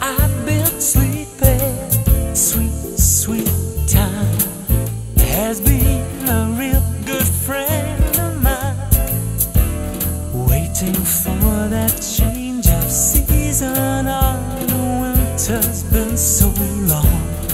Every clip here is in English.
I've been sleeping, sweet, sweet time has been a real good friend of mine, waiting for that change of season. All the winter's been so long.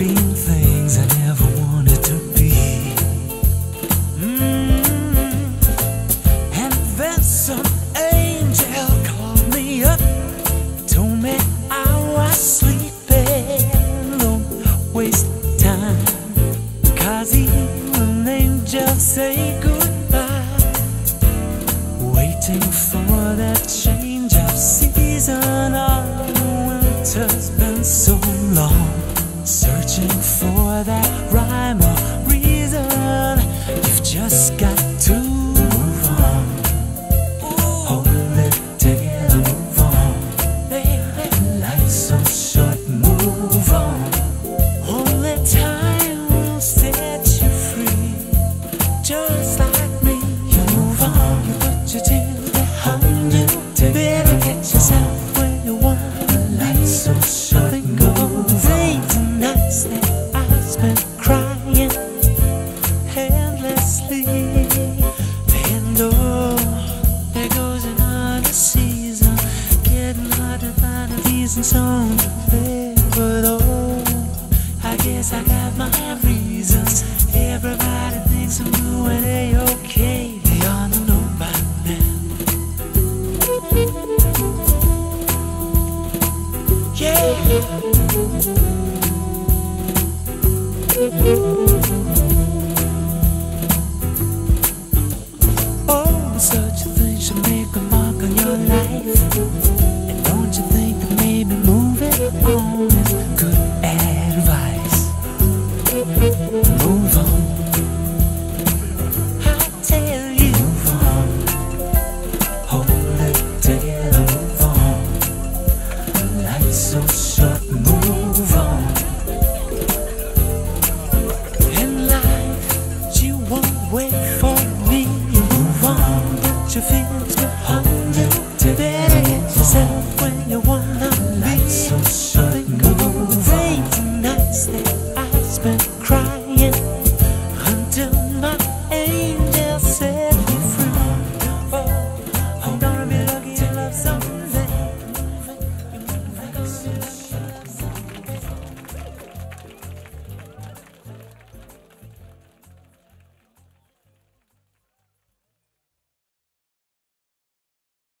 been things I never wanted to be. Mm-hmm. And then some angel called me up, told me I was sleeping, don't waste even angels say goodbye, waiting for that change of season. Winter's been so. just got prison songs to play, but oh, I guess I got my reasons. Everybody thinks I'm doing a okay. They all know by now. Yeah. Oh, such a thing should make a mark on your life. away.